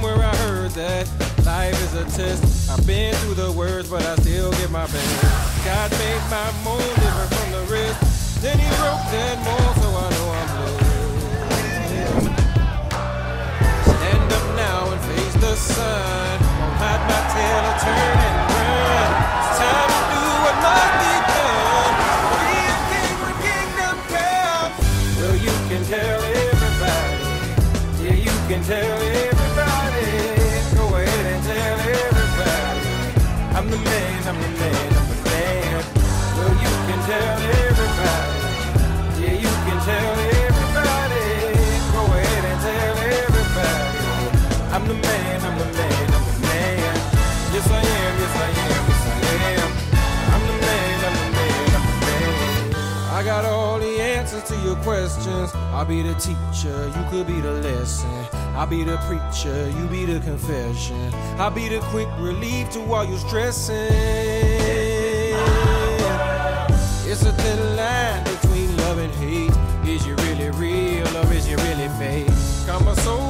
Somewhere I heard that life is a test. I've been through the worst, but I still get my best. God made my mold different from the rest. Then he wrote that mold, so I know I'm blessed. Questions. I'll be the teacher, you could be the lesson. I'll be the preacher, you be the confession. I'll be the quick relief to all your stressing. It's a thin line between love and hate. Is you really real or is you really fake? I'm a soldier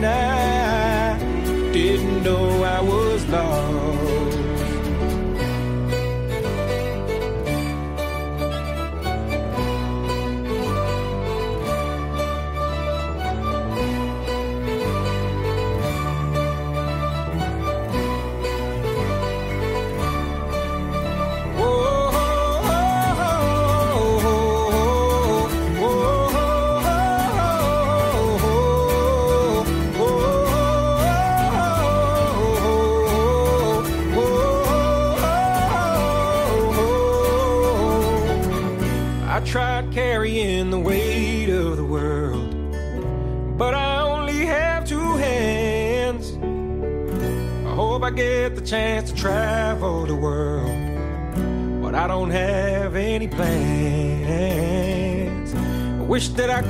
myself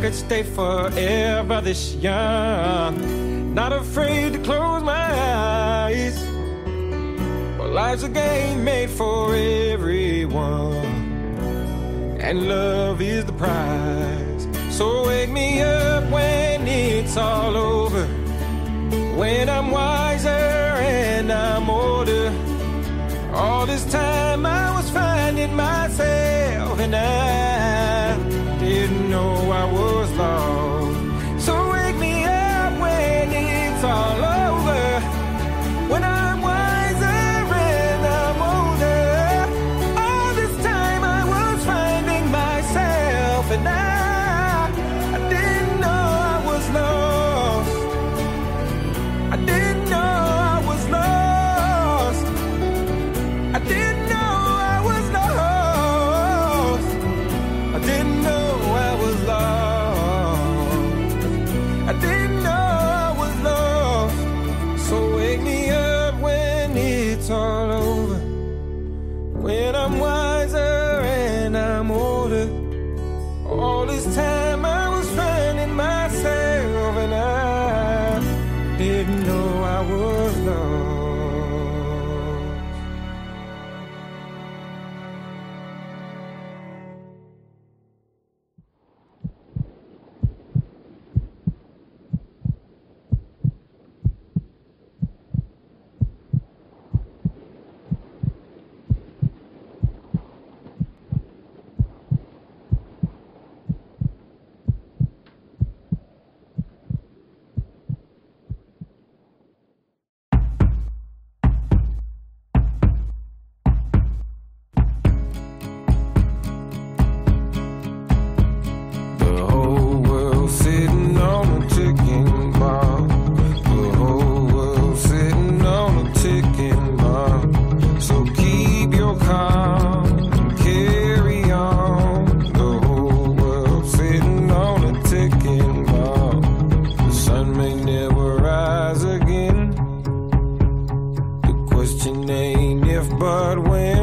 could stay forever this young, not afraid to close my eyes. Well, life's a game made for everyone and love is the prize. So wake me up when it's all over, when I'm wiser and I'm older. All this time I was finding myself, and I if but when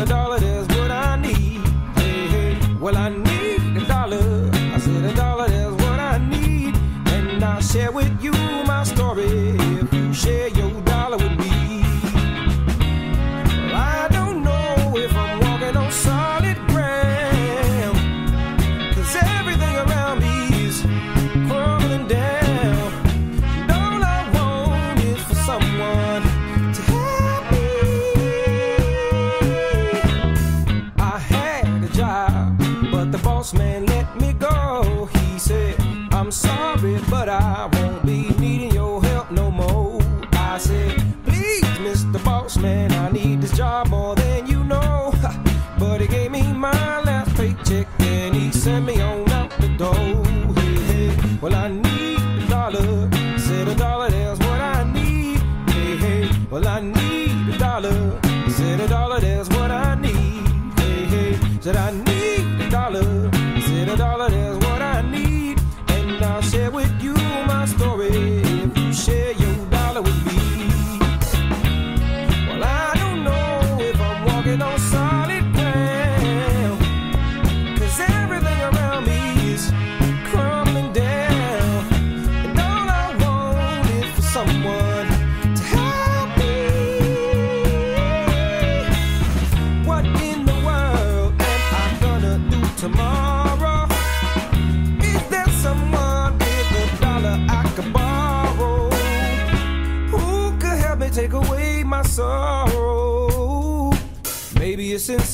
a dollar, that's what I need. Hey, hey. Well, I need a dollar. I said a dollar, that's what I need. And I'll share with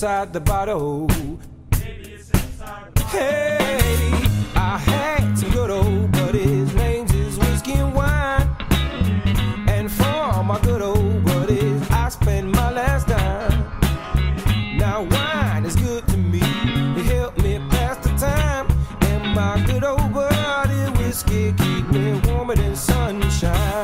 inside the bottle. Inside the bottle. Hey, I had some good old buddies. Names is whiskey and wine. And for all my good old buddies, I spent my last dime. Now wine is good to me. It helped me pass the time. And my good old buddy whiskey keep me warmer than sunshine.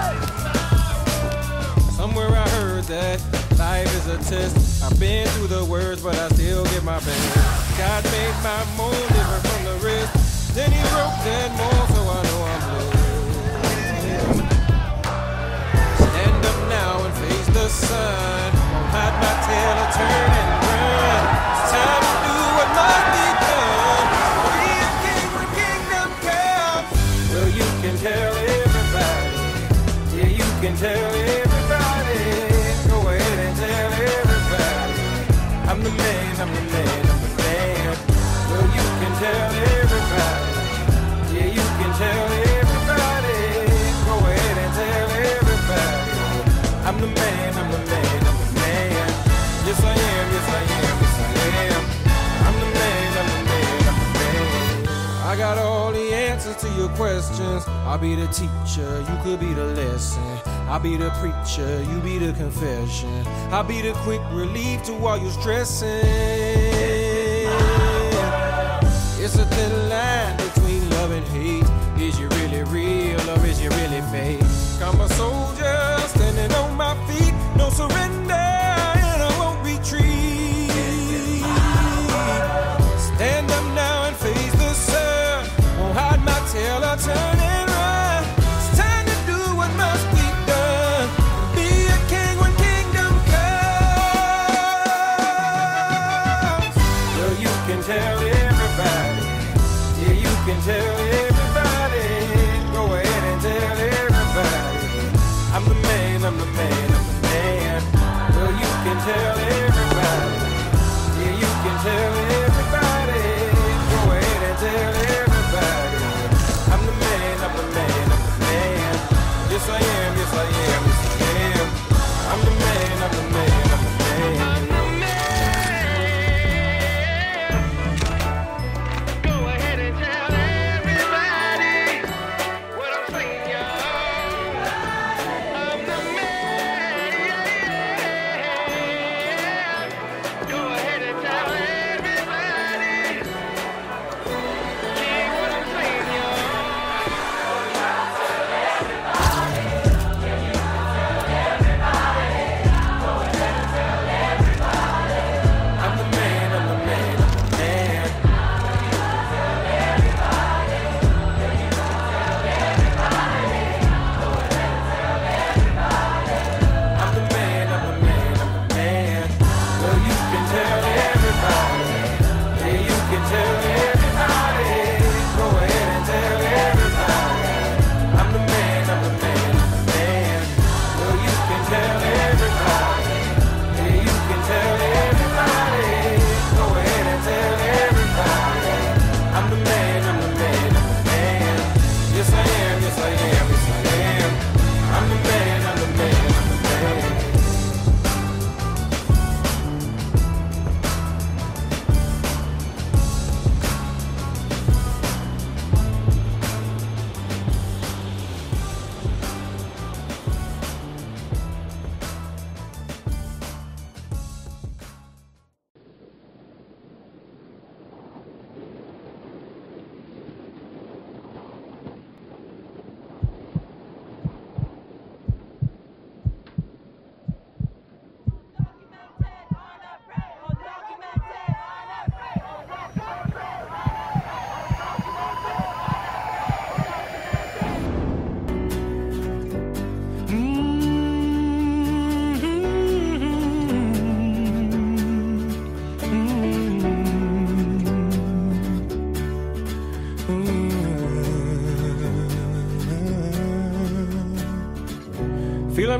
Somewhere I heard that life is a test. I've been through the worst, but I still get my best. God made my moon different from the rest. Then he wrote that more, so I know I'm blessed. Stand up now and face the sun. Won't hide my tail or turn your questions. I'll be the teacher, you could be the lesson. I'll be the preacher, you be the confession. I'll be the quick relief to all your stressing. It's a thin line between love and hate. Is you really real or is you really fake? I'm a soldier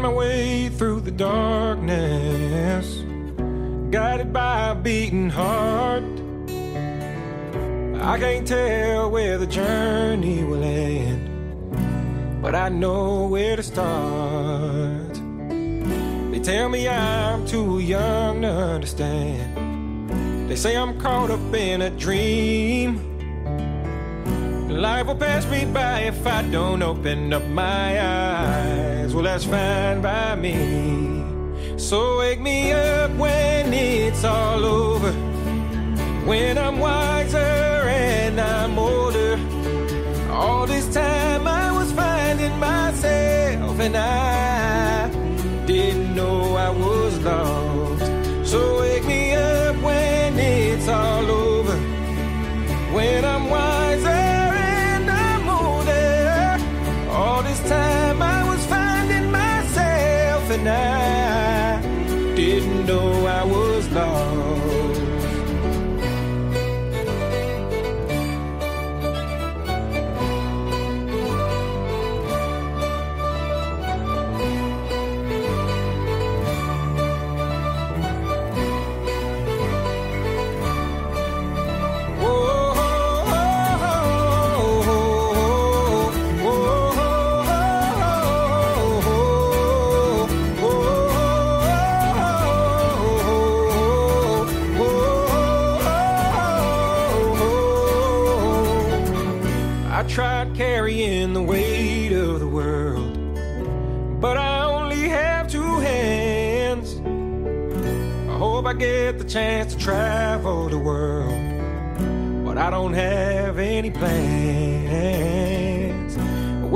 My way through the darkness, guided by a beating heart. I can't tell where the journey will end, but I know where to start. They tell me I'm too young to understand. They say I'm caught up in a dream. Life will pass me by if I don't open up my eyes. Well, that's fine by me. So wake me up when it's all over. When I'm wiser and I'm older. All this time I was finding myself and I didn't know I was lost. So wake me up when it's all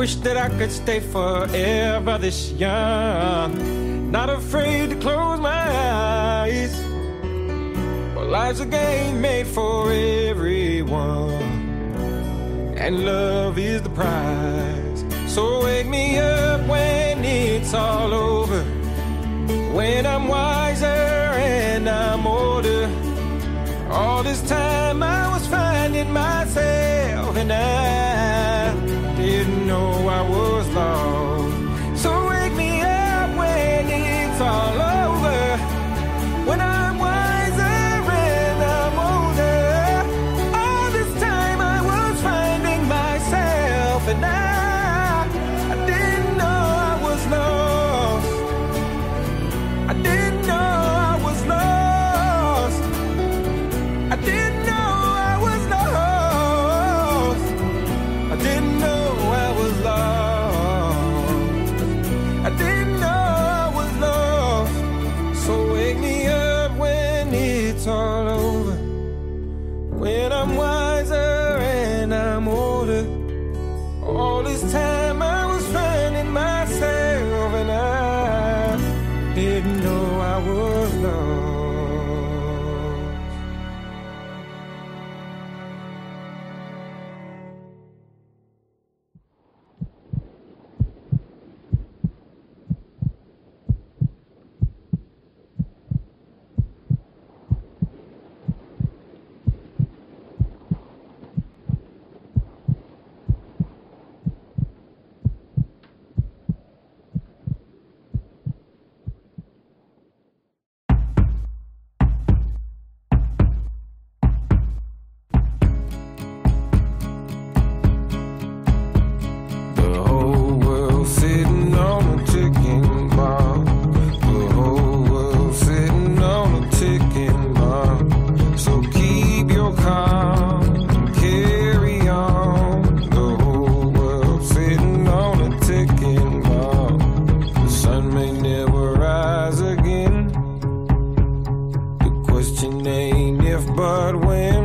wish that I could stay forever this young, not afraid to close my eyes. Well, life's a game made for everyone and love is the prize. So wake me up when it's all over, when I'm wiser and I'm older. All this time I was finding myself, and I but when.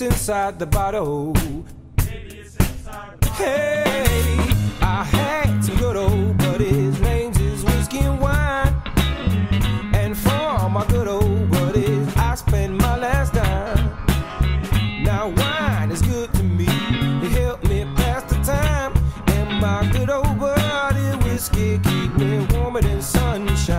it's inside the bottle. Maybe it's inside the bottle. Hey, I had some good old buddies. Names is whiskey and wine. And for all my good old buddies, I spent my last dime. Now wine is good to me. It helped me pass the time. And my good old buddy whiskey keep me warmer than sunshine.